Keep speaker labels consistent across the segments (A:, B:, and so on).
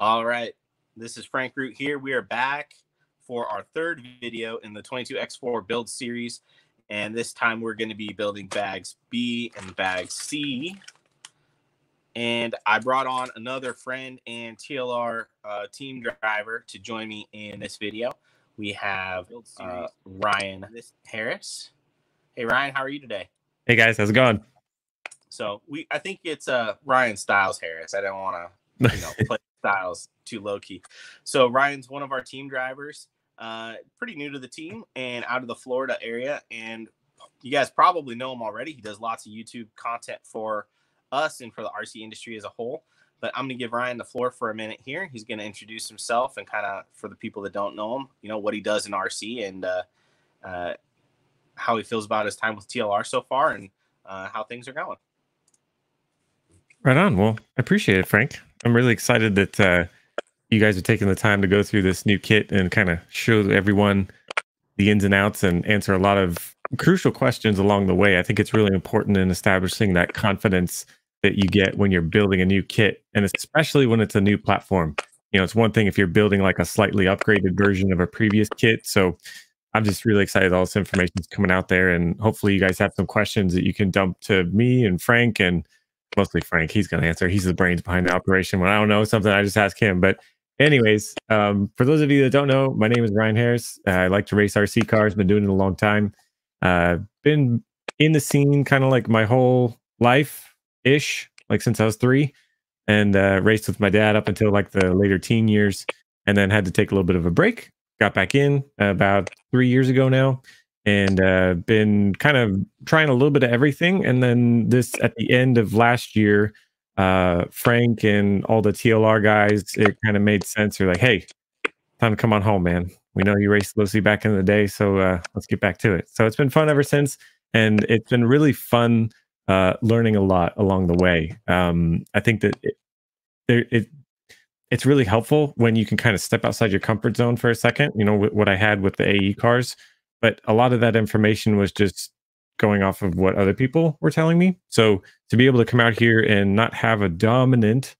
A: All right. This is Frank Root here. We are back for our third video in the 22X4 build series. And this time we're going to be building bags B and bag C. And I brought on another friend and TLR uh, team driver to join me in this video. We have uh, Ryan Harris. Hey Ryan, how are you today?
B: Hey guys, how's it going?
A: So we, I think it's uh Ryan Styles Harris. I don't want to, you know, play Styles too low key. So Ryan's one of our team drivers uh, pretty new to the team and out of the Florida area. And you guys probably know him already. He does lots of YouTube content for us and for the RC industry as a whole. But I'm going to give Ryan the floor for a minute here. He's going to introduce himself and kind of, for the people that don't know him, you know, what he does in RC and uh, uh, how he feels about his time with TLR so far and uh, how things are going.
B: Right on. Well, I appreciate it, Frank. I'm really excited that uh, you guys are taking the time to go through this new kit and kind of show everyone the ins and outs and answer a lot of crucial questions along the way. I think it's really important in establishing that confidence that you get when you're building a new kit, and especially when it's a new platform. You know, it's one thing if you're building like a slightly upgraded version of a previous kit. So I'm just really excited all this information is coming out there, and hopefully you guys have some questions that you can dump to me and Frank and mostly Frank. He's going to answer. He's the brains behind the operation. When I don't know something, I just ask him. But anyways, um, for those of you that don't know, my name is Ryan Harris. Uh, I like to race RC cars. Been doing it a long time. Uh, been in the scene kind of like my whole life ish, like since I was three, and uh, raced with my dad up until like the later teen years, and then had to take a little bit of a break. Got back in about three years ago now, and uh, been kind of trying a little bit of everything. And then this at the end of last year uh, Frank and all the TLR guys, it kind of made sense. They're like, hey, time to come on home, man. We know you raced Losi back in the day, so uh, let's get back to it. So it's been fun ever since, and it's been really fun uh, learning a lot along the way. Um, I think that it, it it's really helpful when you can kind of step outside your comfort zone for a second. You know what I had with the AE cars, but a lot of that information was just going off of what other people were telling me. So to be able to come out here and not have a dominant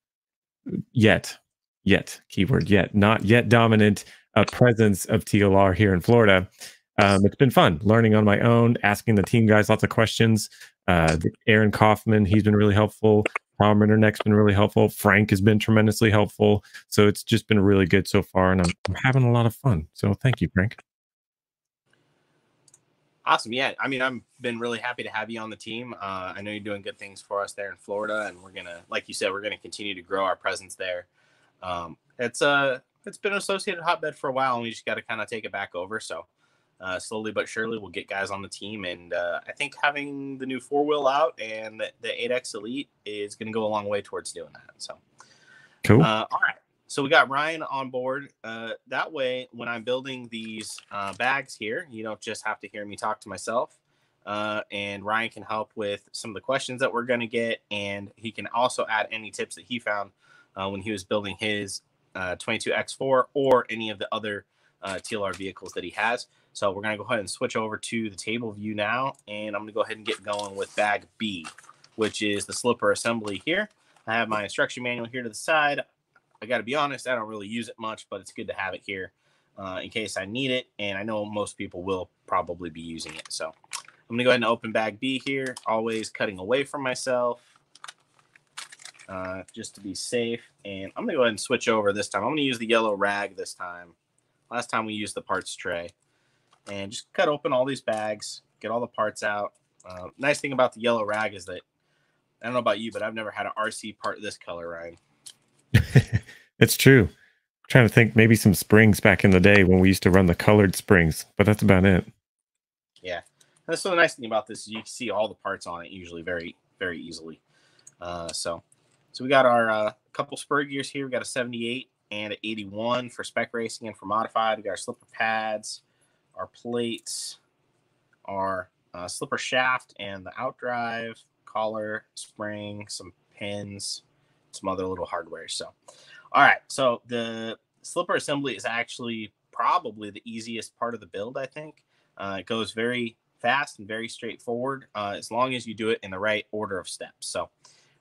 B: yet, yet keyword yet, not yet dominant uh, presence of TLR here in Florida. Um, it's been fun learning on my own, asking the team guys lots of questions. Uh, Aaron Kaufman, he's been really helpful. Tom Rinderneck's been really helpful. Frank has been tremendously helpful. So it's just been really good so far, and I'm, I'm having a lot of fun. So thank you, Frank.
A: Awesome. Yeah. I mean, I've been really happy to have you on the team. Uh, I know you're doing good things for us there in Florida, and we're gonna, like you said, we're gonna continue to grow our presence there. Um, it's a uh, it's been an Associated hotbed for a while, and we just got to kind of take it back over. So uh, slowly but surely, we'll get guys on the team, and uh, I think having the new four wheel out and the, the 8X Elite is going to go a long way towards doing that. So
B: cool.
A: Uh, all right. So we got Ryan on board. Uh, that way, when I'm building these uh, bags here, you don't just have to hear me talk to myself. Uh, and Ryan can help with some of the questions that we're going to get. And he can also add any tips that he found uh, when he was building his 22X4 uh, or any of the other uh, TLR vehicles that he has. So we're going to go ahead and switch over to the table view now. And I'm going to go ahead and get going with bag B, which is the slipper assembly here. I have my instruction manual here to the side. I got to be honest, I don't really use it much, but it's good to have it here uh, in case I need it. And I know most people will probably be using it. So I'm going to go ahead and open bag B here, always cutting away from myself uh, just to be safe. And I'm going to go ahead and switch over this time. I'm going to use the yellow rag this time. Last time we used the parts tray. And just cut open all these bags, get all the parts out. Uh, nice thing about the yellow rag is that I don't know about you, but I've never had an RC part this color, Ryan.
B: it's true. I'm trying to think maybe some springs back in the day when we used to run the colored springs, but that's about it.
A: Yeah. That's so the nice thing about this is you can see all the parts on it usually very, very easily. Uh, so, so we got our uh, couple spur gears here. We got a 78 and an 81 for spec racing and for modified. We got our slipper pads, our plates, our uh, slipper shaft and the outdrive, collar, spring, some pins, some other little hardware. So, all right. So the slipper assembly is actually probably the easiest part of the build. I think uh, it goes very fast and very straightforward uh, as long as you do it in the right order of steps. So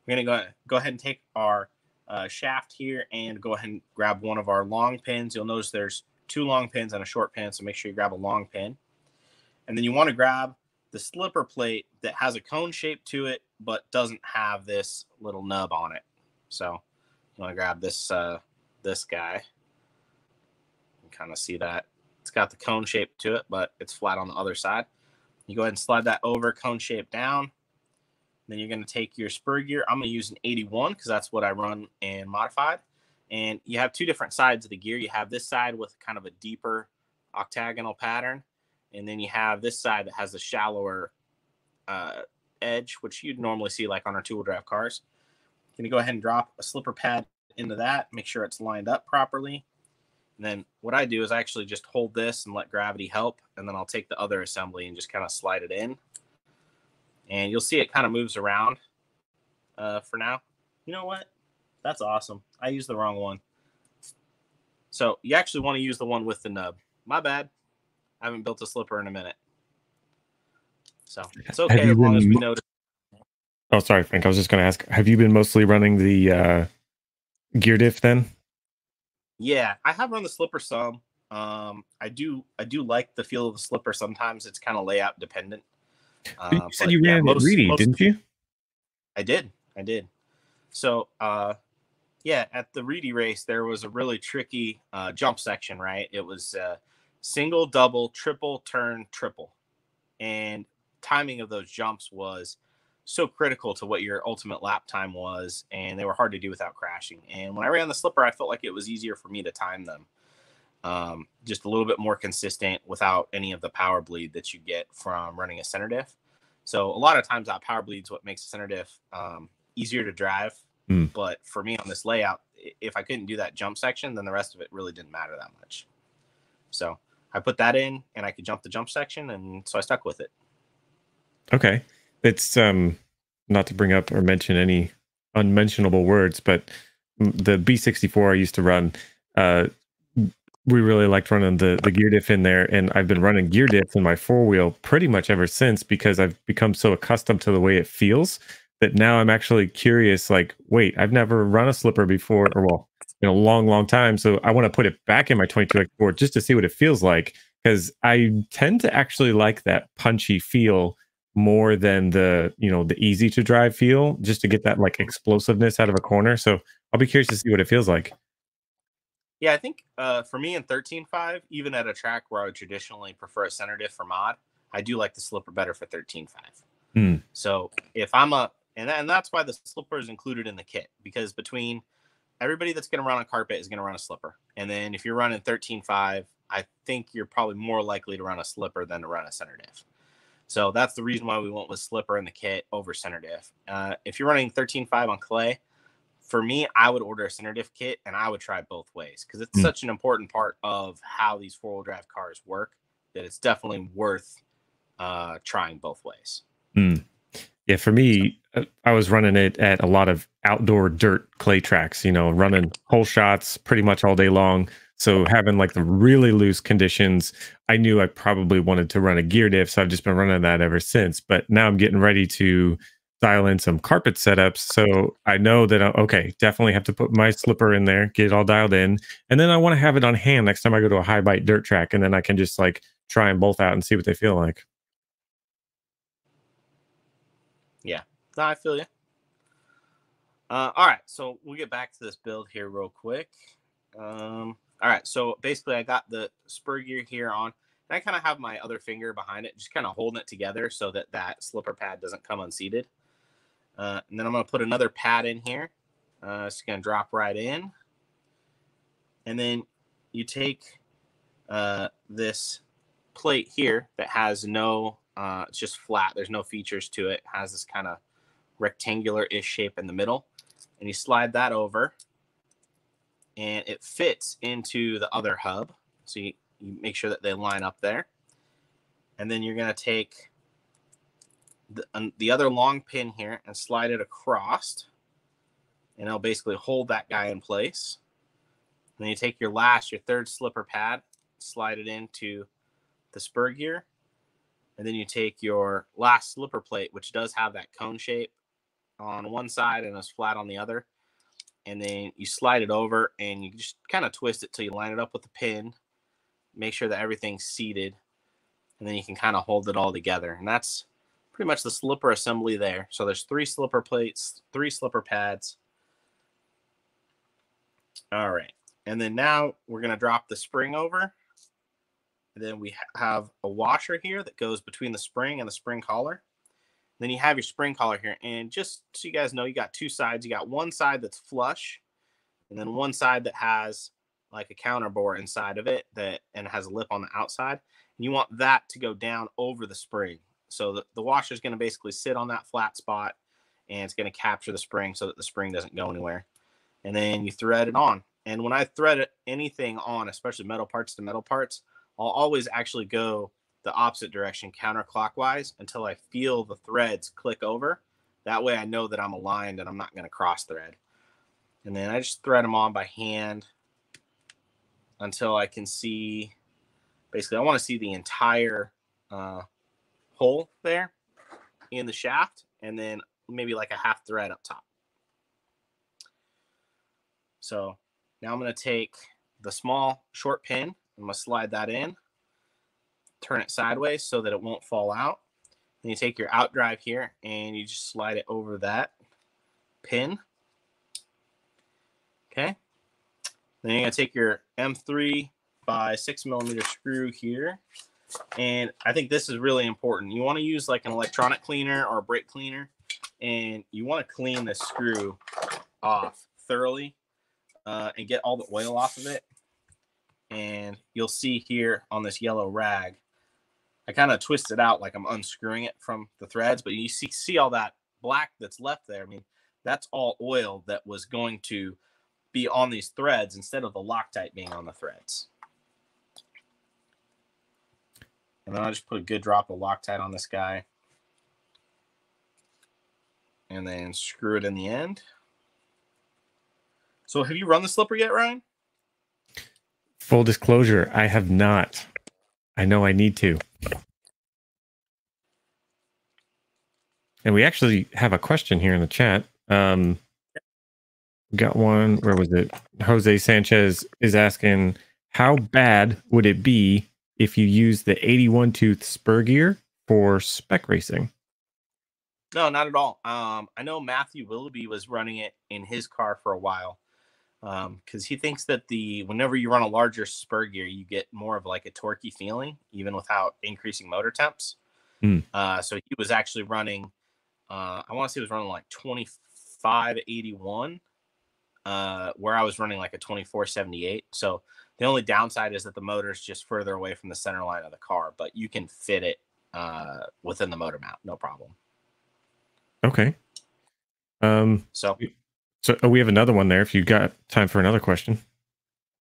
A: we're gonna go go ahead and take our uh, shaft here and go ahead and grab one of our long pins. You'll notice there's two long pins and a short pin, so make sure you grab a long pin. And then you want to grab the slipper plate that has a cone shape to it, but doesn't have this little nub on it. So want to grab this uh, this guy. You kind of see that it's got the cone shape to it, but it's flat on the other side. You go ahead and slide that over, cone shape down. Then you're going to take your spur gear. I'm going to use an 81 because that's what I run in modified. And you have two different sides of the gear. You have this side with kind of a deeper octagonal pattern, and then you have this side that has a shallower uh, edge, which you'd normally see like on our two-wheel drive cars. Going to go ahead and drop a slipper pad into that. Make sure it's lined up properly. And then what I do is I actually just hold this and let gravity help, and then I'll take the other assembly and just kind of slide it in and you'll see it kind of moves around uh, for now. You know what? That's awesome. I used the wrong one. So you actually want to use the one with the nub. My bad. I haven't built a slipper in a minute. So it's okay as long as we notice.
B: Oh, sorry, Frank. I was just going to ask: Have you been mostly running the uh, gear diff then?
A: Yeah, I have run the slipper some. Um, I do. I do like the feel of the slipper. Sometimes it's kind of layout dependent.
B: Uh, you said you ran yeah, most, Reedy, most, didn't you?
A: I did. I did. So, uh, yeah, at the Reedy race, there was a really tricky uh, jump section, right? It was uh, single, double, triple, turn, triple. And timing of those jumps was so critical to what your ultimate lap time was. And they were hard to do without crashing. And when I ran the slipper, I felt like it was easier for me to time them um, just a little bit more consistent without any of the power bleed that you get from running a center diff. So a lot of times that power bleed is what makes a center diff um, easier to drive. Mm. But for me on this layout, if I couldn't do that jump section, then the rest of it really didn't matter that much. So I put that in and I could jump the jump section. And so I stuck with it.
B: Okay. It's um, not to bring up or mention any unmentionable words, but the B64 I used to run, uh, we really liked running the the gear diff in there and i've been running gear diff in my four wheel pretty much ever since because i've become so accustomed to the way it feels that now i'm actually curious like wait i've never run a slipper before or well in a long long time so i want to put it back in my 22x4 just to see what it feels like because i tend to actually like that punchy feel more than the you know the easy to drive feel just to get that like explosiveness out of a corner so i'll be curious to see what it feels like
A: yeah, I think uh, for me in 13.5, even at a track where I would traditionally prefer a center diff for mod, I do like the slipper better for 13.5. Mm. So if I'm a, and, and that's why the slipper is included in the kit because between everybody that's going to run a carpet is going to run a slipper. And then if you're running 13.5, I think you're probably more likely to run a slipper than to run a center diff. So that's the reason why we went with slipper in the kit over center diff. Uh, if you're running 13.5 on clay, for me, I would order a center diff kit and I would try both ways because it's mm. such an important part of how these four wheel drive cars work that it's definitely worth uh, trying both ways.
B: Mm. Yeah, for me, uh, I was running it at a lot of outdoor dirt clay tracks, you know, running hole shots pretty much all day long. So having like the really loose conditions, I knew I probably wanted to run a gear diff. So I've just been running that ever since. But now I'm getting ready to dial in some carpet setups. So I know that, uh, okay, definitely have to put my slipper in there, get it all dialed in. And then I want to have it on hand next time I go to a high bite dirt track. And then I can just like try them both out and see what they feel like.
A: Yeah, no, I feel you. Uh, all right, so we'll get back to this build here real quick. Um, all right, so basically I got the spur gear here on. And I kind of have my other finger behind it, just kind of holding it together so that that slipper pad doesn't come unseated. Uh, and then I'm going to put another pad in here. Uh, it's going to drop right in. And then you take uh, this plate here that has no, uh, it's just flat. There's no features to it. it has this kind of rectangular-ish shape in the middle. And you slide that over and it fits into the other hub. So you, you make sure that they line up there. And then you're going to take the, um, the other long pin here and slide it across and it'll basically hold that guy in place. And then you take your last, your third slipper pad, slide it into the spur gear. And then you take your last slipper plate, which does have that cone shape on one side and is flat on the other. And then you slide it over and you just kind of twist it till you line it up with the pin. Make sure that everything's seated, and then you can kind of hold it all together. And that's pretty much the slipper assembly there. So there's three slipper plates, three slipper pads. All right. And then now we're going to drop the spring over. And then we have a washer here that goes between the spring and the spring collar. Then you have your spring collar here. And just so you guys know, you got two sides. You got one side that's flush, and then mm-hmm. one side that has like a counter bore inside of it that and has a lip on the outside. And you want that to go down over the spring. So the, the washer is going to basically sit on that flat spot and it's going to capture the spring so that the spring doesn't go anywhere. And then you thread it on. And when I thread anything on, especially metal parts to metal parts, I'll always actually go the opposite direction counterclockwise until I feel the threads click over. That way I know that I'm aligned and I'm not going to cross thread. And then I just thread them on by hand until I can see, basically I want to see the entire uh, hole there in the shaft and then maybe like a half thread up top. So now I'm going to take the small short pin, I'm going to slide that in turn it sideways so that it won't fall out. Then you take your out drive here and you just slide it over that pin. Okay. Then you're going to take your M3 by six millimeter screw here. And I think this is really important. You want to use like an electronic cleaner or a brake cleaner, and you want to clean the screw off thoroughly uh, and get all the oil off of it. And you'll see here on this yellow rag, I kind of twist it out like I'm unscrewing it from the threads, but you see, see all that black that's left there. I mean, that's all oil that was going to be on these threads instead of the Loctite being on the threads. And then I'll just put a good drop of Loctite on this guy. And then screw it in the end. So have you run the slipper yet, Ryan?
B: Full disclosure, I have not. I know I need to. And we actually have a question here in the chat. Um, got one. Where was it? Jose Sanchez is asking, how bad would it be if you use the 81 tooth spur gear for spec racing?
A: No, not at all. Um, I know Matthew Willoughby was running it in his car for a while because um, he thinks that the whenever you run a larger spur gear, you get more of like a torquey feeling, even without increasing motor temps. Mm. Uh, so he was actually running, uh, I want to say he was running like 2581, uh, where I was running like a 2478. So the only downside is that the motor is just further away from the center line of the car, but you can fit it uh, within the motor mount, no problem.
B: Okay. Um,
A: so
B: so oh, we have another one there. If you got time for another question.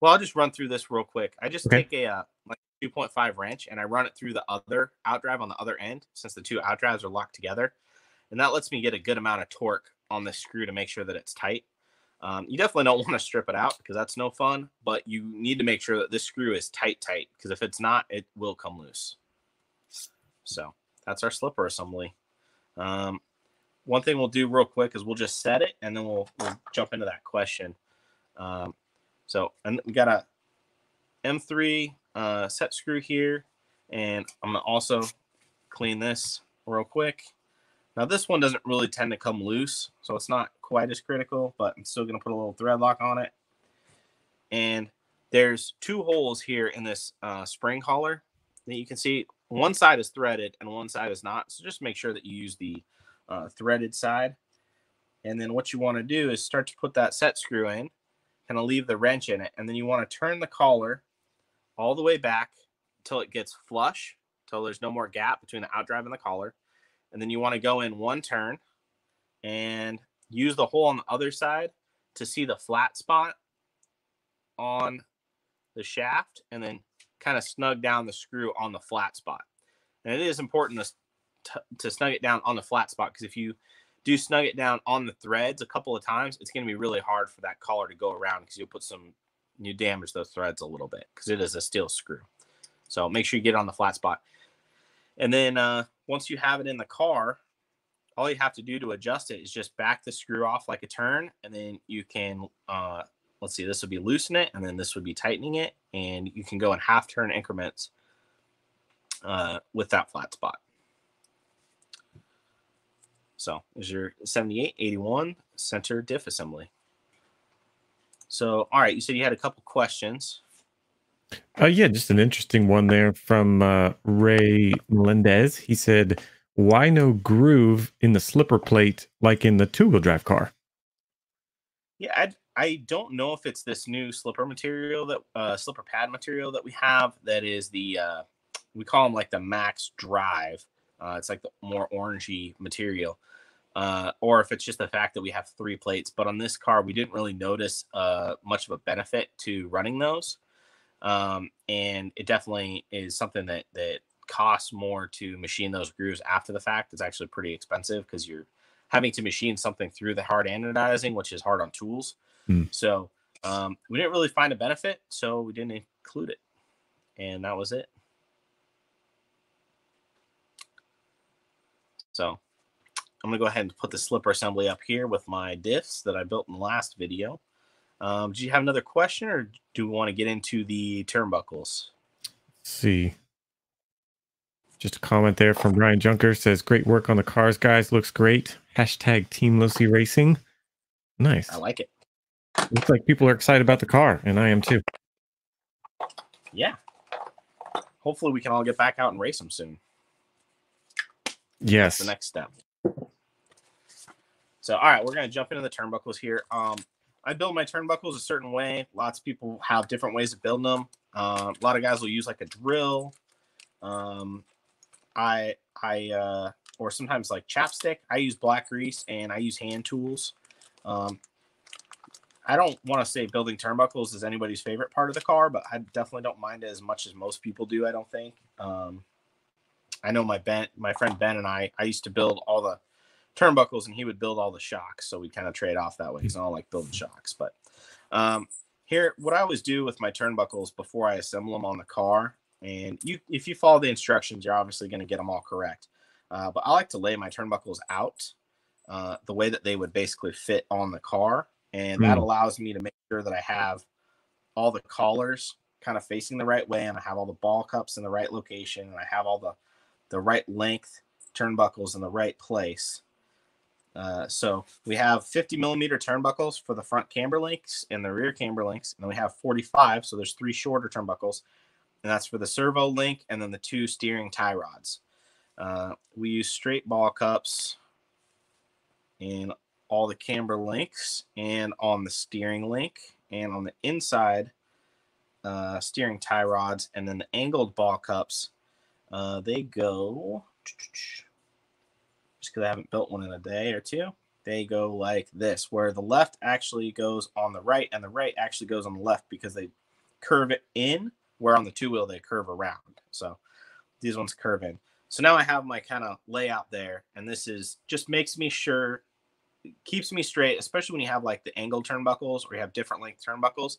A: Well, I'll just run through this real quick. I just okay. take a uh, like 2.5 wrench and I run it through the other outdrive on the other end, since the two outdrives are locked together, and that lets me get a good amount of torque on this screw to make sure that it's tight. Um, you definitely don't want to strip it out because that's no fun, but you need to make sure that this screw is tight, tight, because if it's not, it will come loose. So that's our slipper assembly. Um, one thing we'll do real quick is we'll just set it and then we'll, we'll jump into that question. Um, so and we got a M3 uh, set screw here, and I'm gonna also clean this real quick. Now this one doesn't really tend to come loose, so it's not quite as critical, but I'm still gonna put a little thread lock on it. And there's two holes here in this uh, spring collar that you can see. One side is threaded and one side is not. So just make sure that you use the uh, threaded side. And then what you want to do is start to put that set screw in, kind of leave the wrench in it. And then you want to turn the collar all the way back until it gets flush, until there's no more gap between the outdrive and the collar. And then you want to go in one turn and use the hole on the other side to see the flat spot on the shaft and then kind of snug down the screw on the flat spot. And it is important to to snug it down on the flat spot because if you do snug it down on the threads a couple of times, it's going to be really hard for that collar to go around because you'll put some, you damage those threads a little bit because it is a steel screw. So make sure you get on the flat spot. And then uh, once you have it in the car, all you have to do to adjust it is just back the screw off like a turn, and then you can, uh, let's see, this would be loosen it, and then this would be tightening it, and you can go in half turn increments uh, with that flat spot. So is your 78, 81 center diff assembly. So, all right, you said you had a couple questions.
B: Uh, yeah, just an interesting one there from uh, Ray Melendez. He said, "Why no groove in the slipper plate like in the two-wheel drive car?"
A: Yeah, I, I don't know if it's this new slipper material that uh, slipper pad material that we have. That is the uh, we call them like the Max Drive. Uh, it's like the more orangey material uh, or if it's just the fact that we have three plates. But on this car, we didn't really notice uh, much of a benefit to running those, um, and it definitely is something that that costs more to machine those grooves after the fact. It's actually pretty expensive because you're having to machine something through the hard anodizing, which is hard on tools.
B: Mm.
A: So um, we didn't really find a benefit, so we didn't include it, and that was it. So I'm gonna go ahead and put the slipper assembly up here with my diffs that I built in the last video. Um, do you have another question or do we want to get into the turnbuckles?
B: Let's see. Just a comment there from Ryan Junker says, Great work on the cars, guys. Looks great. Hashtag Team Losi Racing. Nice.
A: I like it.
B: Looks like people are excited about the car, and I am too.
A: Yeah. Hopefully we can all get back out and race them soon.
B: Yes.
A: That's the next step. So, all right, we're going to jump into the turnbuckles here. Um, I build my turnbuckles a certain way. Lots of people have different ways of building them. Uh, a lot of guys will use like a drill. Um, I, I, uh, or sometimes like chapstick. I use black grease and I use hand tools. Um, I don't want to say building turnbuckles is anybody's favorite part of the car, but I definitely don't mind it as much as most people do. I don't think. Um, I know my Ben, my friend Ben, and I. I used to build all the turnbuckles and he would build all the shocks. So we kind of trade off that way. He's not like building shocks, but um, here, what I always do with my turnbuckles before I assemble them on the car, and you, if you follow the instructions, you're obviously going to get them all correct. Uh, but I like to lay my turnbuckles out uh, the way that they would basically fit on the car, and that
B: Mm.
A: allows me to make sure that I have all the collars kind of facing the right way, and I have all the ball cups in the right location, and I have all the the right length turnbuckles in the right place. Uh, so we have 50 millimeter turnbuckles for the front camber links and the rear camber links, and then we have 45. So there's three shorter turnbuckles, and that's for the servo link and then the two steering tie rods. Uh, we use straight ball cups in all the camber links and on the steering link and on the inside uh, steering tie rods, and then the angled ball cups. Uh, they go just because I haven't built one in a day or two. They go like this, where the left actually goes on the right and the right actually goes on the left because they curve it in, where on the two wheel they curve around. So these ones curve in. So now I have my kind of layout there, and this is just makes me sure, keeps me straight, especially when you have like the angled turnbuckles or you have different length turnbuckles.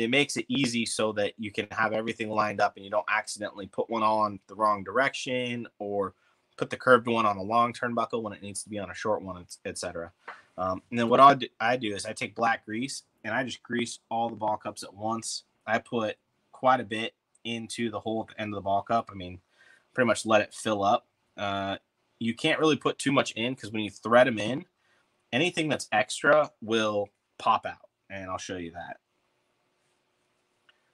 A: It makes it easy so that you can have everything lined up and you don't accidentally put one on the wrong direction or put the curved one on a long turnbuckle when it needs to be on a short one, etc. Um, and then what I do, I do is I take black grease and I just grease all the ball cups at once. I put quite a bit into the hole at the end of the ball cup. I mean, pretty much let it fill up. Uh, you can't really put too much in because when you thread them in, anything that's extra will pop out, and I'll show you that.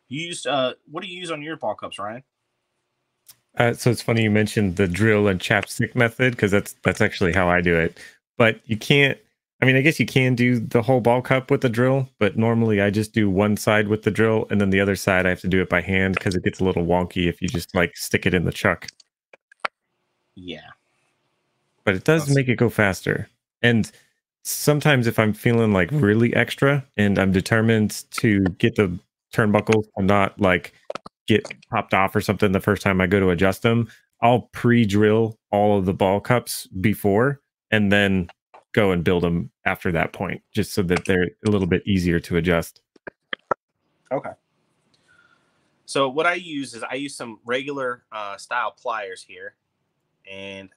A: You use uh, what do you use on your ball cups, Ryan?
B: Uh, so it's funny you mentioned the drill and chapstick method because that's that's actually how I do it. But you can't. I mean, I guess you can do the whole ball cup with the drill, but normally I just do one side with the drill, and then the other side I have to do it by hand because it gets a little wonky if you just like stick it in the chuck.
A: Yeah.
B: But it does
A: That's-
B: make it go faster. And sometimes if I'm feeling like really extra and I'm determined to get the turnbuckles and not like get popped off or something the first time I go to adjust them, I'll pre-drill all of the ball cups before and then go and build them after that point, just so that they're a little bit easier to adjust.
A: Okay. So what I use is I use some regular uh, style pliers here, and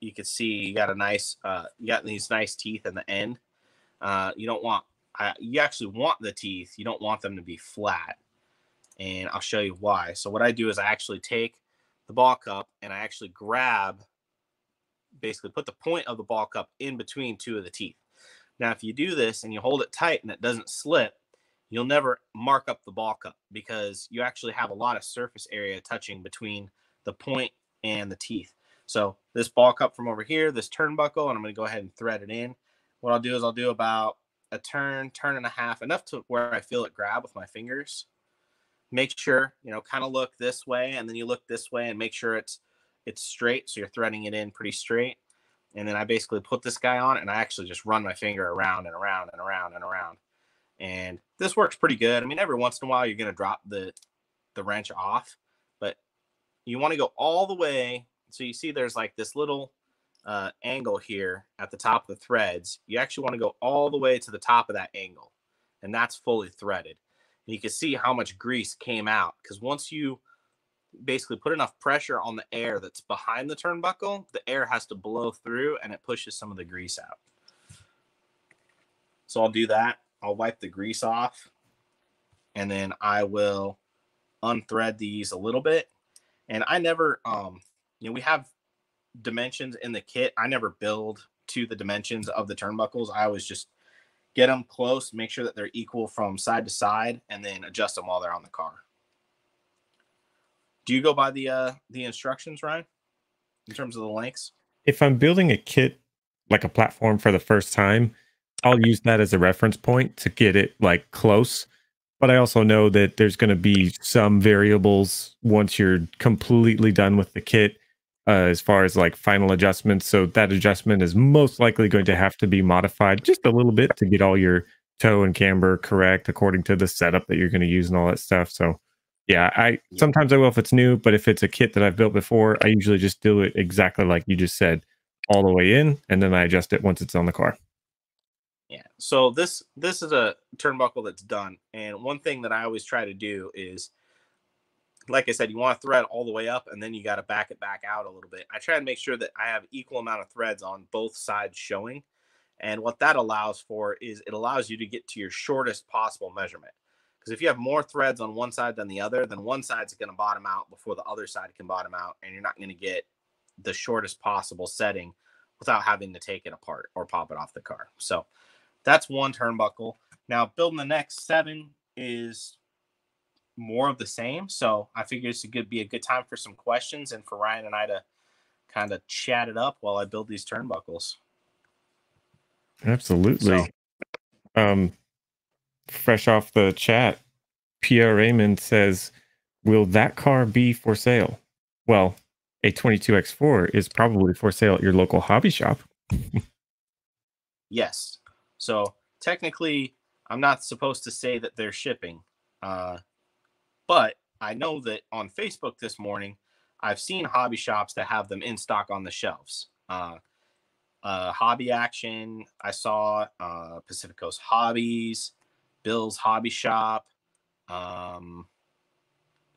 A: you can see you got a nice, uh, you got these nice teeth in the end. Uh, you don't want, uh, you actually want the teeth. You don't want them to be flat. And I'll show you why. So what I do is I actually take the ball cup and I actually grab, basically put the point of the ball cup in between two of the teeth. Now, if you do this and you hold it tight and it doesn't slip, you'll never mark up the ball cup because you actually have a lot of surface area touching between the point and the teeth. So this ball cup from over here, this turnbuckle, and I'm going to go ahead and thread it in. What I'll do is I'll do about a turn, turn and a half, enough to where I feel it grab with my fingers. Make sure, you know, kind of look this way and then you look this way and make sure it's it's straight. So you're threading it in pretty straight. And then I basically put this guy on and I actually just run my finger around and around and around and around. And this works pretty good. I mean, every once in a while you're gonna drop the the wrench off, but you want to go all the way. So you see there's like this little uh, angle here at the top of the threads. You actually want to go all the way to the top of that angle, and that's fully threaded. And you can see how much grease came out because once you basically put enough pressure on the air that's behind the turnbuckle, the air has to blow through and it pushes some of the grease out. So I'll do that. I'll wipe the grease off and then I will unthread these a little bit. And I never, um, you know, we have dimensions in the kit. I never build to the dimensions of the turnbuckles. I always just get them close, make sure that they're equal from side to side, and then adjust them while they're on the car. Do you go by the uh the instructions, Ryan, in terms of the lengths?
B: If I'm building a kit like a platform for the first time, I'll use that as a reference point to get it like close. But I also know that there's going to be some variables once you're completely done with the kit uh, as far as like final adjustments. So that adjustment is most likely going to have to be modified just a little bit to get all your toe and camber correct according to the setup that you're going to use and all that stuff. So yeah, I sometimes I will if it's new, but if it's a kit that I've built before, I usually just do it exactly like you just said, all the way in, and then I adjust it once it's on the car.
A: Yeah. So this this is a turnbuckle that's done, and one thing that I always try to do is, like I said, you want to thread all the way up, and then you got to back it back out a little bit. I try to make sure that I have equal amount of threads on both sides showing, and what that allows for is it allows you to get to your shortest possible measurement. Because if you have more threads on one side than the other, then one side's going to bottom out before the other side can bottom out, and you're not going to get the shortest possible setting without having to take it apart or pop it off the car. So that's one turnbuckle. Now, building the next seven is more of the same. So I figured this could be a good time for some questions and for Ryan and I to kind of chat it up while I build these turnbuckles.
B: Absolutely. So, um, fresh off the chat, Pierre Raymond says, Will that car be for sale? Well, a 22X4 is probably for sale at your local hobby shop.
A: yes. So technically, I'm not supposed to say that they're shipping. Uh, but I know that on Facebook this morning, I've seen hobby shops that have them in stock on the shelves. Uh, uh, Hobby Action, I saw uh, Pacific Coast Hobbies, Bill's Hobby Shop. Um,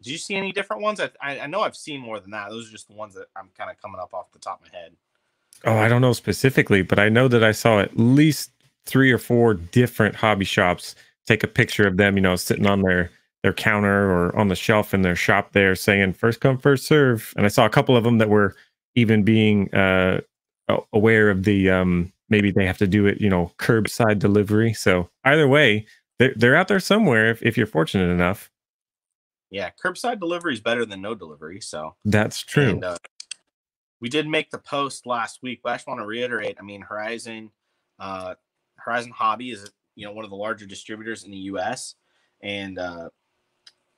A: did you see any different ones? I, I, I know I've seen more than that. Those are just the ones that I'm kind of coming up off the top of my head.
B: Oh, I don't know specifically, but I know that I saw at least three or four different hobby shops take a picture of them, you know, sitting on their their counter or on the shelf in their shop there saying first come first serve. And i saw a couple of them that were even being uh aware of the um maybe they have to do it you know curbside delivery. So either way they're, they're out there somewhere if, if you're fortunate enough.
A: Yeah curbside delivery is better than no delivery so.
B: That's true. And, uh,
A: we did make the post last week but i just want to reiterate i mean horizon uh Horizon Hobby is you know one of the larger distributors in the us and uh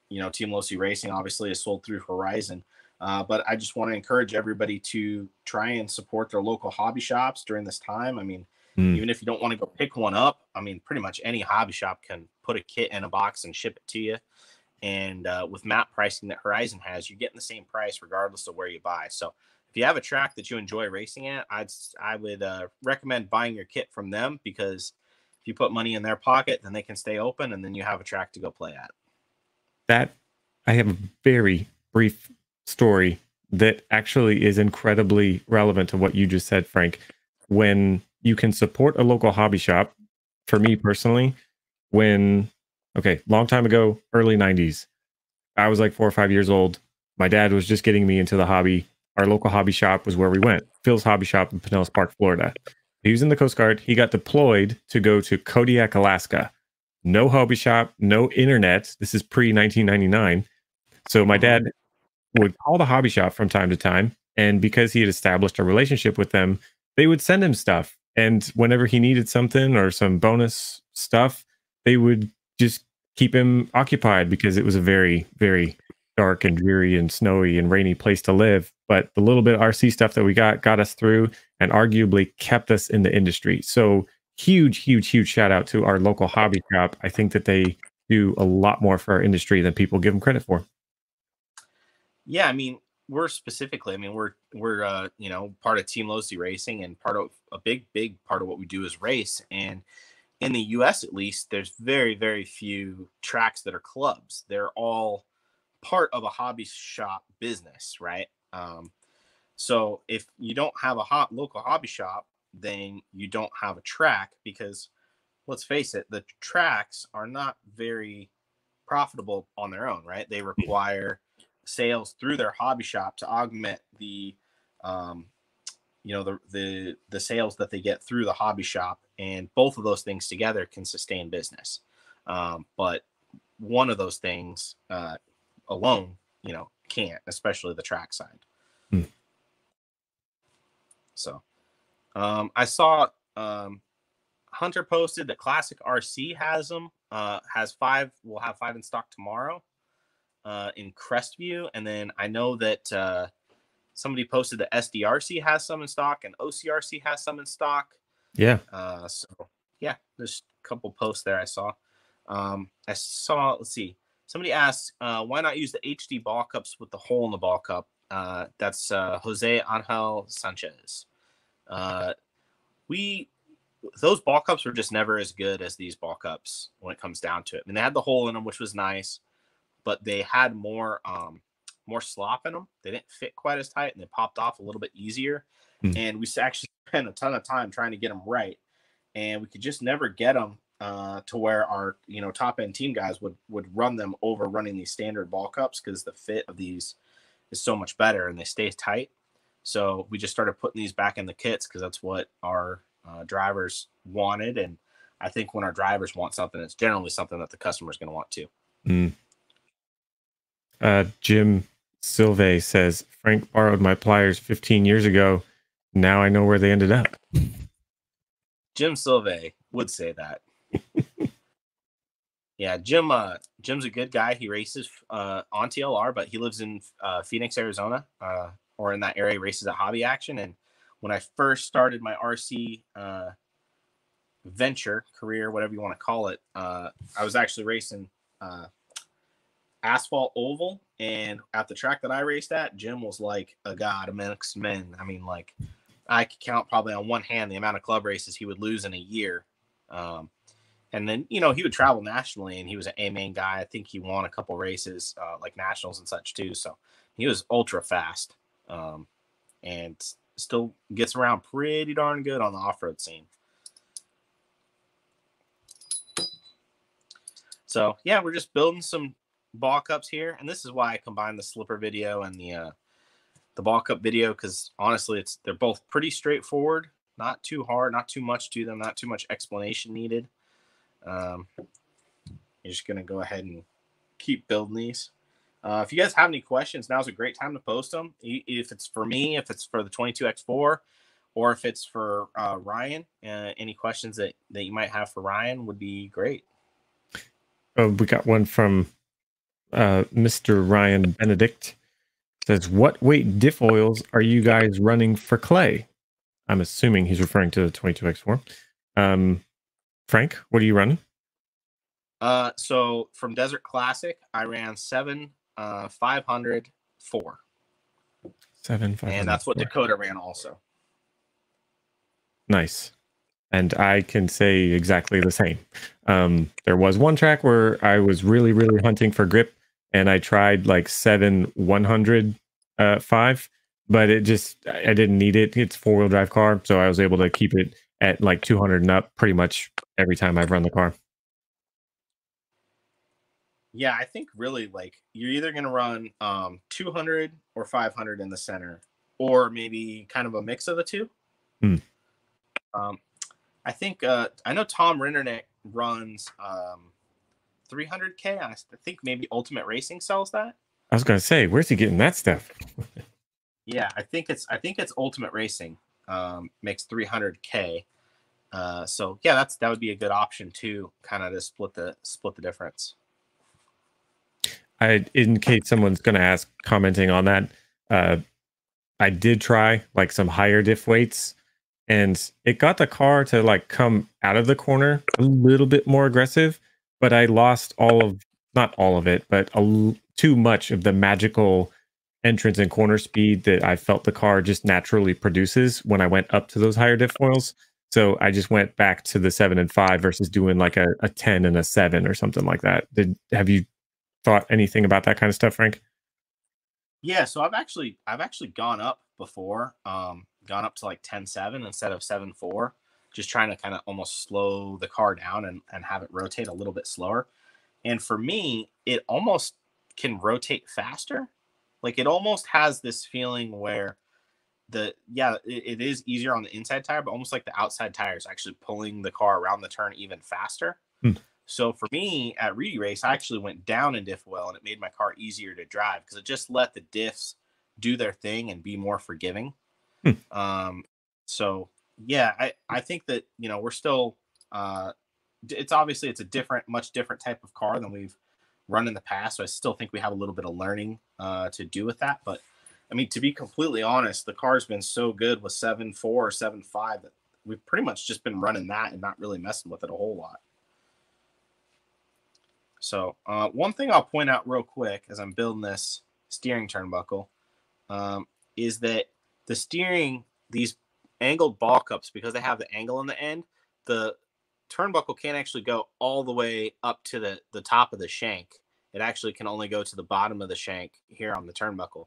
A: you know, Team Losi Racing obviously is sold through Horizon. Uh, but I just want to encourage everybody to try and support their local hobby shops during this time. I mean, mm. even if you don't want to go pick one up, I mean, pretty much any hobby shop can put a kit in a box and ship it to you. And uh, with MAP pricing that Horizon has, you're getting the same price regardless of where you buy. So if you have a track that you enjoy racing at, I'd I would uh, recommend buying your kit from them because if you put money in their pocket, then they can stay open, and then you have a track to go play at
B: that I have a very brief story that actually is incredibly relevant to what you just said, Frank. When you can support a local hobby shop, for me personally, when, okay, long time ago, early 90s, I was like four or five years old. My dad was just getting me into the hobby. Our local hobby shop was where we went, Phil's Hobby Shop in Pinellas Park, Florida. He was in the Coast Guard. He got deployed to go to Kodiak, Alaska. No hobby shop, no internet. This is pre 1999. So my dad mm-hmm. would call the hobby shop from time to time. And because he had established a relationship with them, they would send him stuff. And whenever he needed something or some bonus stuff, they would just keep him occupied because it was a very, very dark and dreary and snowy and rainy place to live. But the little bit of RC stuff that we got got us through and arguably kept us in the industry. So huge, huge, huge shout out to our local hobby shop. I think that they do a lot more for our industry than people give them credit for.
A: Yeah, I mean, we're specifically, I mean, we're we're uh, you know, part of Team Losi Racing and part of a big, big part of what we do is race. And in the US at least, there's very, very few tracks that are clubs. They're all part of a hobby shop business, right? Um, so if you don't have a hot local hobby shop, then you don't have a track because let's face it, the tracks are not very profitable on their own, right? They require sales through their hobby shop to augment the um, you know the the the sales that they get through the hobby shop and both of those things together can sustain business um, but one of those things uh, alone you know can't especially the track side hmm. so um, i saw um, hunter posted that classic rc has them uh, has five we'll have five in stock tomorrow uh, in Crestview, and then I know that uh, somebody posted that SDRC has some in stock and OCRC has some in stock.
B: Yeah.
A: Uh, so yeah, there's a couple posts there I saw. Um, I saw. Let's see. Somebody asked, uh, why not use the HD ball cups with the hole in the ball cup? Uh, that's uh, Jose Angel Sanchez. Uh, we those ball cups were just never as good as these ball cups when it comes down to it. I mean, they had the hole in them, which was nice but they had more um, more slop in them. They didn't fit quite as tight, and they popped off a little bit easier. Mm. And we actually spent a ton of time trying to get them right, and we could just never get them uh, to where our you know top end team guys would would run them over running these standard ball cups because the fit of these is so much better and they stay tight. So we just started putting these back in the kits because that's what our uh, drivers wanted, and I think when our drivers want something, it's generally something that the customer is going to want too.
B: Mm. Uh, Jim Silve says Frank borrowed my pliers 15 years ago. Now I know where they ended up.
A: Jim Silve would say that. yeah, Jim. Uh, Jim's a good guy. He races uh, on TLR, but he lives in uh, Phoenix, Arizona, uh, or in that area. Races a Hobby Action. And when I first started my RC uh, venture career, whatever you want to call it, uh, I was actually racing uh, asphalt oval. And at the track that I raced at, Jim was like a god amongst men. I mean, like I could count probably on one hand the amount of club races he would lose in a year. Um, and then you know he would travel nationally, and he was an A main guy. I think he won a couple races uh, like nationals and such too. So he was ultra fast, um, and still gets around pretty darn good on the off road scene. So yeah, we're just building some ball cups here, and this is why I combined the slipper video and the uh, the ball cup video because honestly, it's they're both pretty straightforward, not too hard, not too much to them, not too much explanation needed. Um, you're just gonna go ahead and keep building these. Uh, if you guys have any questions, now's a great time to post them. If it's for me, if it's for the 22x4, or if it's for uh, Ryan, uh, any questions that, that you might have for Ryan would be great.
B: Oh, we got one from uh, Mr. Ryan Benedict says, "What weight diff oils are you guys running for clay?" I'm assuming he's referring to the 22x4. Um, Frank, what are you running?
A: Uh, so from Desert Classic, I ran seven, uh, 500, four.
B: Seven,
A: five, and that's what Dakota ran also.
B: Nice. And I can say exactly the same. Um, there was one track where I was really, really hunting for grip and I tried like seven 100 uh, five, but it just I I didn't need it. It's four wheel drive car, so I was able to keep it at like 200 and up pretty much every time I've run the car.
A: Yeah, I think really like you're either going to run um 200 or 500 in the center, or maybe kind of a mix of the two.
B: Hmm.
A: Um, I think uh, I know Tom Rindernick runs um 300k. I think maybe Ultimate Racing sells that.
B: I was gonna say, where's he getting that stuff?
A: Yeah, I think it's I think it's Ultimate Racing um, makes 300k. Uh, so yeah, that's that would be a good option too, kind of to split the split the difference.
B: I, in case someone's gonna ask, commenting on that, uh, I did try like some higher diff weights, and it got the car to like come out of the corner a little bit more aggressive, but I lost all of not all of it, but too much of the magical entrance and corner speed that I felt the car just naturally produces when I went up to those higher diff foils. So I just went back to the seven and five versus doing like a, a 10 and a seven or something like that. Did have you thought anything about that kind of stuff, Frank?
A: Yeah, so I've actually I've actually gone up before, um, gone up to like 10-7 instead of 7-4, just trying to kind of almost slow the car down and, and have it rotate a little bit slower. And for me, it almost can rotate faster. Like it almost has this feeling where the yeah, it, it is easier on the inside tire, but almost like the outside tire is actually pulling the car around the turn even faster.
B: Hmm.
A: So for me at Reedy Race, I actually went down in diff well, and it made my car easier to drive because it just let the diffs do their thing and be more forgiving.
B: Hmm.
A: Um, so yeah, I I think that you know we're still uh, it's obviously it's a different, much different type of car than we've run in the past. So I still think we have a little bit of learning uh, to do with that. But I mean, to be completely honest, the car's been so good with seven four or seven five that we've pretty much just been running that and not really messing with it a whole lot. So uh, one thing I'll point out real quick as I'm building this steering turnbuckle um, is that the steering, these angled ball cups, because they have the angle in the end, the turnbuckle can't actually go all the way up to the, the top of the shank. It actually can only go to the bottom of the shank here on the turnbuckle.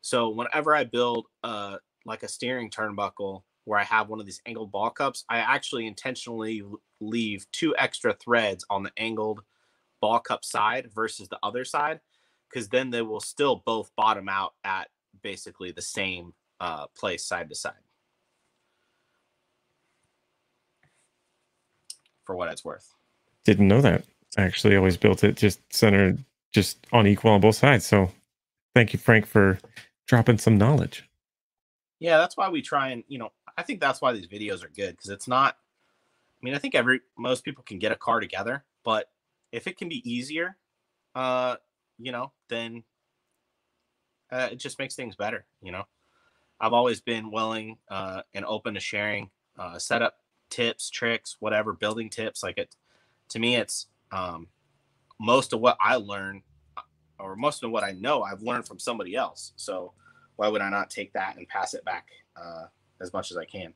A: So whenever I build a, like a steering turnbuckle where I have one of these angled ball cups, I actually intentionally leave two extra threads on the angled ball cup side versus the other side, because then they will still both bottom out at basically the same uh, place side to side. For what it's worth.
B: Didn't know that. I actually always built it just centered, just on equal on both sides. So thank you, Frank, for dropping some knowledge.
A: Yeah, that's why we try and you know I think that's why these videos are good because it's not. I mean, I think every most people can get a car together, but if it can be easier, uh, you know, then uh, it just makes things better. You know, I've always been willing uh, and open to sharing uh, setup tips, tricks, whatever, building tips. Like it, to me, it's um, most of what I learn or most of what I know, I've learned from somebody else. So why would I not take that and pass it back uh, as much as I can?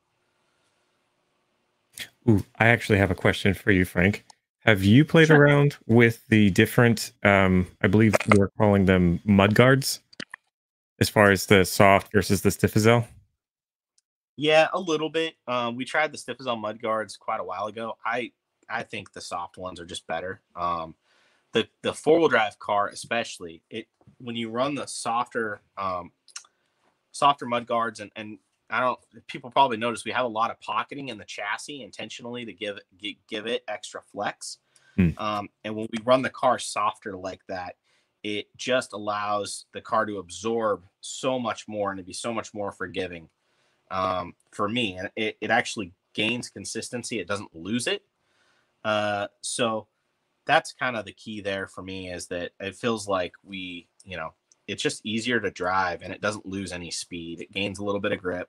B: Ooh, I actually have a question for you, Frank. Have you played
A: Sure.
B: around with the different, um, I believe we're calling them mud guards, as far as the soft versus the stiff as L?
A: Yeah, a little bit. Um, we tried the stiff as on mud guards quite a while ago. I I think the soft ones are just better. Um, the the four wheel drive car, especially it when you run the softer um, softer mud guards and and I don't people probably notice we have a lot of pocketing in the chassis intentionally to give it give it extra flex.
B: Hmm.
A: Um, and when we run the car softer like that, it just allows the car to absorb so much more and to be so much more forgiving um, for me. And it, it actually gains consistency, it doesn't lose it. Uh, so that's kind of the key there for me is that it feels like we, you know, it's just easier to drive and it doesn't lose any speed. It gains a little bit of grip.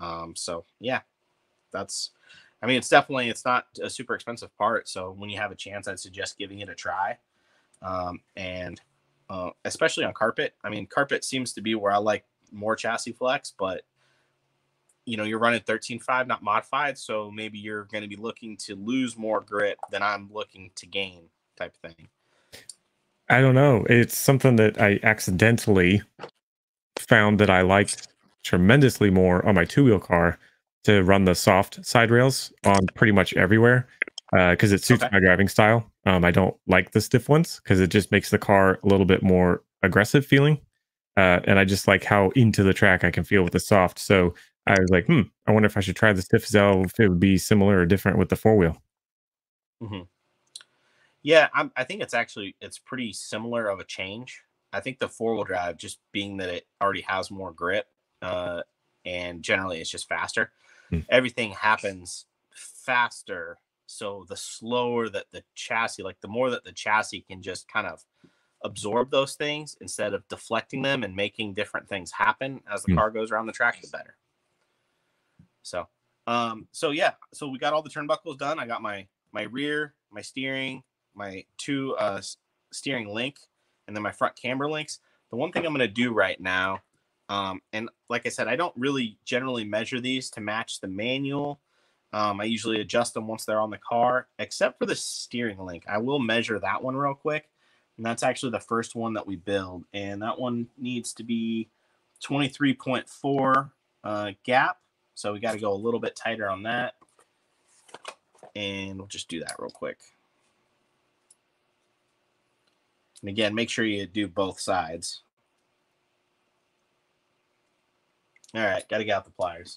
A: Um, so yeah, that's, I mean, it's definitely, it's not a super expensive part. So when you have a chance, I'd suggest giving it a try. Um, and uh, especially on carpet. I mean, carpet seems to be where I like more chassis flex, but you know, you're running 13.5, not modified. So maybe you're going to be looking to lose more grip than I'm looking to gain type of thing.
B: I don't know. It's something that I accidentally found that I liked tremendously more on my two wheel car to run the soft side rails on pretty much everywhere because uh, it suits
A: Okay.
B: my driving style. Um, I don't like the stiff ones because it just makes the car a little bit more aggressive feeling. Uh, and I just like how into the track I can feel with the soft. So I was like, hmm, I wonder if I should try the stiff Zell if it would be similar or different with the four wheel.
A: Yeah, I'm, I think it's actually it's pretty similar of a change. I think the four wheel drive, just being that it already has more grip, uh, and generally it's just faster.
B: Hmm.
A: Everything happens faster. So the slower that the chassis, like the more that the chassis can just kind of absorb those things instead of deflecting them and making different things happen as the
B: Hmm.
A: car goes around the track, the better. So, um, so yeah, so we got all the turnbuckles done. I got my my rear, my steering, my two uh steering link, and then my front camber links. The one thing I'm going to do right now, um, and like I said, I don't really generally measure these to match the manual. Um, I usually adjust them once they're on the car, except for the steering link. I will measure that one real quick, and that's actually the first one that we build, and that one needs to be 23.4 uh, gap. So we got to go a little bit tighter on that, and we'll just do that real quick. And again, make sure you do both sides. All right, got to get out the pliers.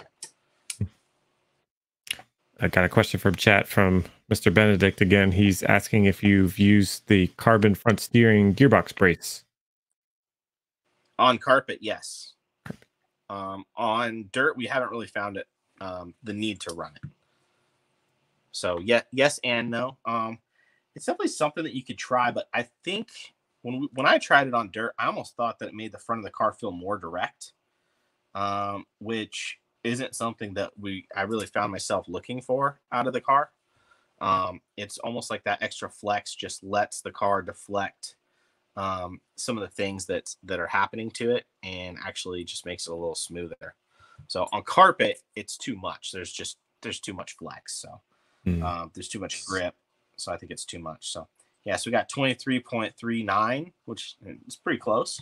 B: I got a question from chat from Mr. Benedict again. He's asking if you've used the carbon front steering gearbox brace.
A: On carpet, yes. Um, on dirt, we haven't really found it um, the need to run it. So yeah, yes and no. Um, it's definitely something that you could try, but I think when we, when I tried it on dirt, I almost thought that it made the front of the car feel more direct, um, which isn't something that we I really found myself looking for out of the car. Um, it's almost like that extra flex just lets the car deflect um, some of the things that that are happening to it and actually just makes it a little smoother. So on carpet, it's too much. There's just there's too much flex. So
B: Hmm.
A: um, there's too much grip. So I think it's too much. So yeah, so we got 23.39, which is pretty close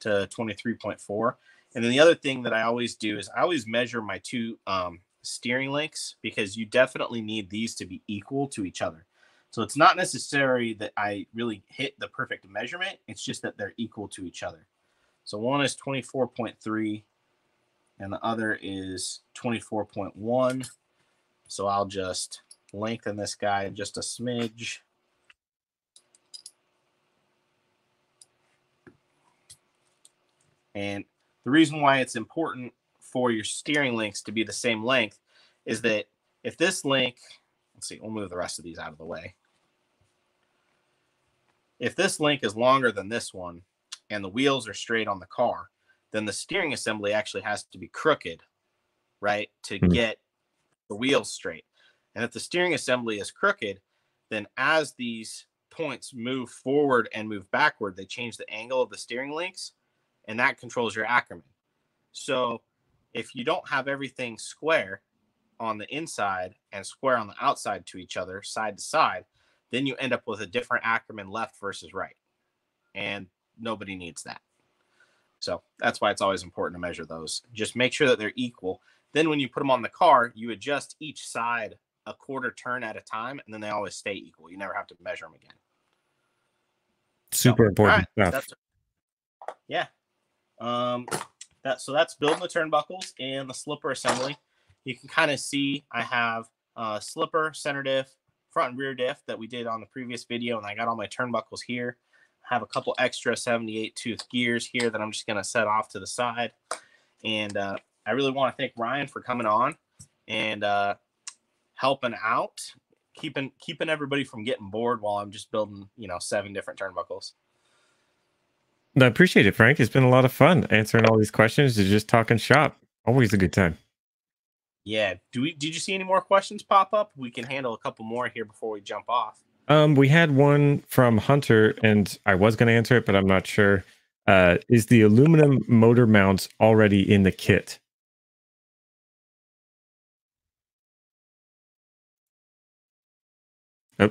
A: to 23.4. And then the other thing that I always do is I always measure my two um, steering links because you definitely need these to be equal to each other. So it's not necessary that I really hit the perfect measurement. It's just that they're equal to each other. So one is 24.3 and the other is 24.1. So I'll just lengthen this guy just a smidge. And the reason why it's important for your steering links to be the same length is that if this link, let's see, we'll move the rest of these out of the way. If this link is longer than this one and the wheels are straight on the car, then the steering assembly actually has to be crooked, right, to
B: Hmm.
A: get the wheels straight. And if the steering assembly is crooked, then as these points move forward and move backward, they change the angle of the steering links, and that controls your Ackerman. So if you don't have everything square on the inside and square on the outside to each other, side to side, then you end up with a different Ackerman left versus right. And nobody needs that. So that's why it's always important to measure those. Just make sure that they're equal. Then when you put them on the car, you adjust each side a quarter turn at a time, and then they always stay equal. You never have to measure them again.
B: Super
A: So,
B: important
A: right,
B: stuff.
A: yeah. Um, that so that's building the turnbuckles and the slipper assembly. You can kind of see I have uh, slipper, center diff, front and rear diff that we did on the previous video, and I got all my turnbuckles here. I have a couple extra 78 tooth gears here that I'm just gonna set off to the side. And uh, I really want to thank Ryan for coming on and uh, helping out, keeping keeping everybody from getting bored while I'm just building, you know, seven different turnbuckles.
B: I appreciate it, Frank. It's been a lot of fun answering all these questions and just talking shop. Always a good time.
A: Yeah. Do we did you see any more questions pop up? We can handle a couple more here before we jump off.
B: Um, we had one from Hunter, and I was going to answer it, but I'm not sure. Uh, is the aluminum motor mounts already in the kit? Oh.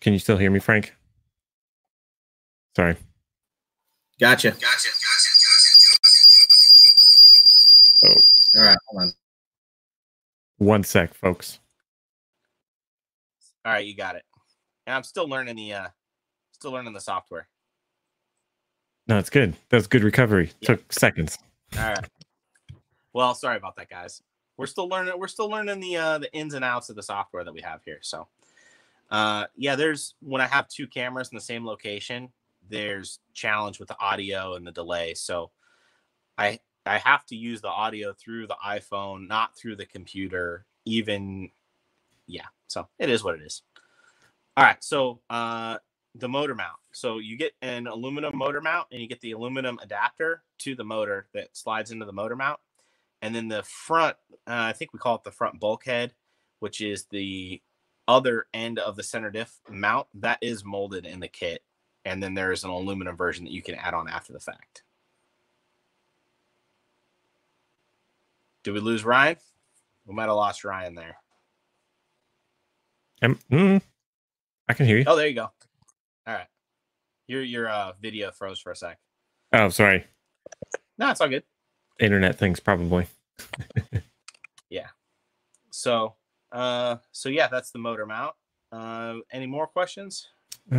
B: Can you still hear me, Frank? Sorry.
A: Gotcha.
C: Gotcha. Gotcha. gotcha.
B: Oh.
A: All right, hold on.
B: One sec, folks.
A: All right, you got it. And I'm still learning the uh still learning the software.
B: No, it's good. That was good recovery.
A: Yeah.
B: Took seconds.
A: All right. Well, sorry about that, guys. We're still learning. We're still learning the uh, the ins and outs of the software that we have here. So, uh, yeah, there's when I have two cameras in the same location, there's challenge with the audio and the delay. So, I I have to use the audio through the iPhone, not through the computer. Even, yeah. So it is what it is. All right. So, uh, the motor mount. So you get an aluminum motor mount and you get the aluminum adapter to the motor that slides into the motor mount. And then the front, uh, I think we call it the front bulkhead, which is the other end of the center diff mount that is molded in the kit. And then there is an aluminum version that you can add on after the fact. Did we lose Ryan? We might have lost Ryan there.
B: Um, mm, I can hear you.
A: Oh, there you go. All right. Your your uh, video froze for a sec.
B: Oh, sorry.
A: No, it's all good.
B: Internet things probably. Yeah.
A: So, uh, so yeah, that's the motor mount. Uh, any more questions?
B: Uh,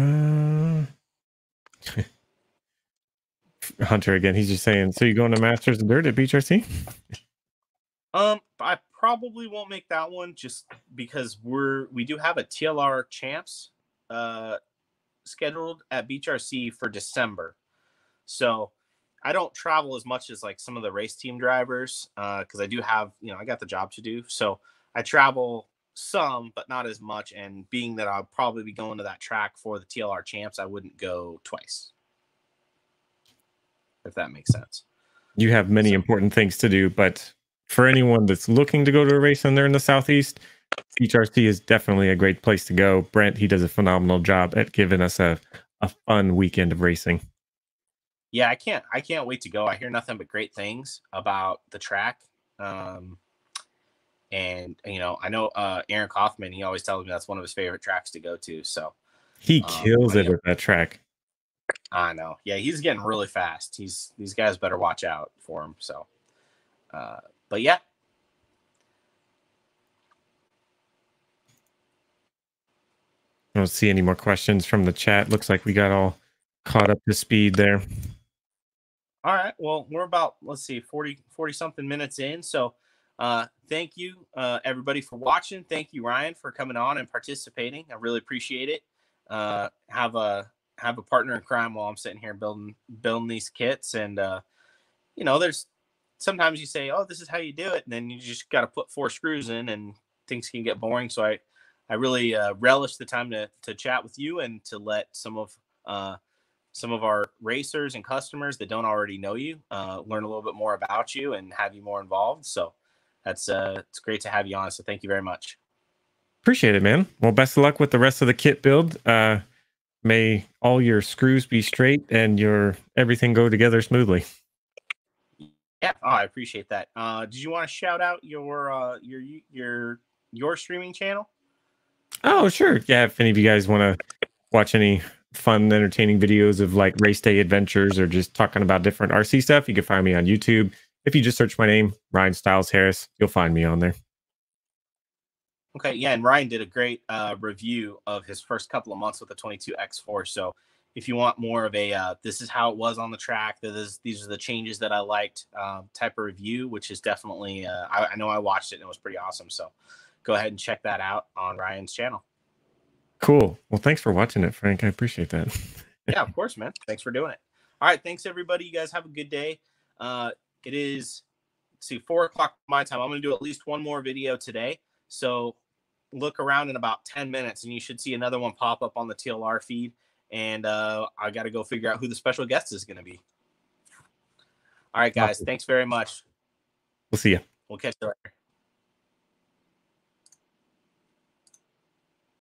B: Hunter again. He's just saying. So you going to Masters of Dirt at BHRC?
A: Um, I probably won't make that one just because we're we do have a TLR champs uh scheduled at BHRC for December. So I don't travel as much as like some of the race team drivers uh because I do have you know I got the job to do. So I travel some, but not as much. And being that I'll probably be going to that track for the TLR champs, I wouldn't go twice. If that makes sense.
B: You have many
A: So-
B: important things to do, but for anyone that's looking to go to a race and they're in the southeast, HRC is definitely a great place to go. Brent, he does a phenomenal job at giving us a, a fun weekend of racing.
A: yeah i can't i can't wait to go i hear nothing but great things about the track um and you know i know uh aaron kaufman he always tells me that's one of his favorite tracks to go to so
B: He
A: Um,
B: kills it with that track.
A: i know yeah he's getting really fast he's these guys better watch out for him so uh but yeah
B: I don't see any more questions from the chat. Looks like we got all caught up to speed there.
A: all right well we're about let's see 40 40 something minutes in so uh thank you uh everybody for watching. Thank you ryan for coming on and participating. I really appreciate it. Uh have a have a partner in crime while i'm sitting here building building these kits. And uh you know there's sometimes you say oh this is how you do it and then you just got to put four screws in and things can get boring. So i i really uh, relish the time to to chat with you and to let some of uh some of our racers and customers that don't already know you uh, learn a little bit more about you and have you more involved. So that's uh, it's great to have you on. So thank you very much.
B: Appreciate it, man. Well, best of luck with the rest of the kit build. Uh, may all your screws be straight and your everything go together smoothly.
A: Yeah, oh, I appreciate that. Uh, did you want to shout out your uh, your your your streaming channel?
B: Oh, sure. Yeah, if any of you guys want to watch any fun, entertaining videos of like race day adventures or just talking about different RC stuff, you can find me on YouTube. If you just search my name, Ryan Styles Harris, you'll find me on there.
A: Okay, yeah, and Ryan did a great uh, review of his first couple of months with the 22X4. So if you want more of a uh, this is how it was on the track, that is these are the changes that I liked uh, type of review, which is definitely uh, I, I know I watched it and it was pretty awesome. So go ahead and check that out on Ryan's channel.
B: Cool. Well, thanks for watching it, Frank. I appreciate that.
A: yeah, of course, man. Thanks for doing it. All right, thanks everybody. You guys have a good day. Uh, it is let's see four o'clock my time. I'm gonna do at least one more video today. So look around in about 10 minutes and you should see another one pop up on the TLR feed. And uh, I got to go figure out who the special guest is going to be. All right, guys. Thanks very much.
B: We'll see you.
A: We'll catch you later.